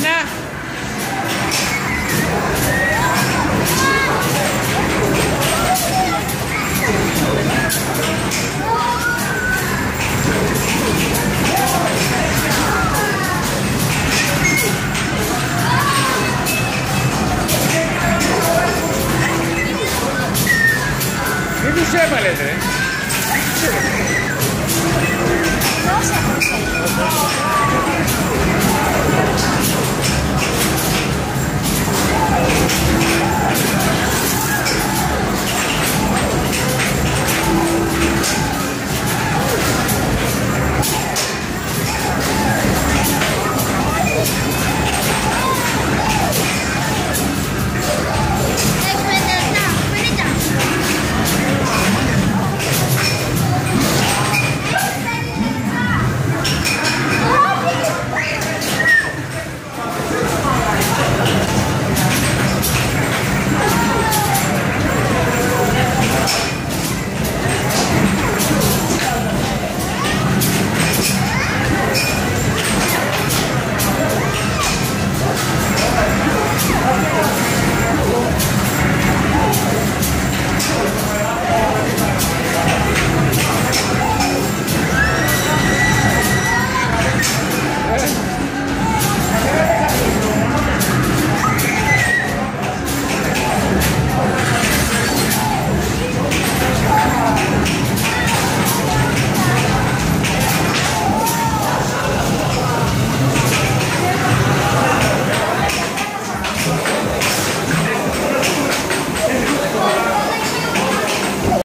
né? Vive você, chefe, Alexandre.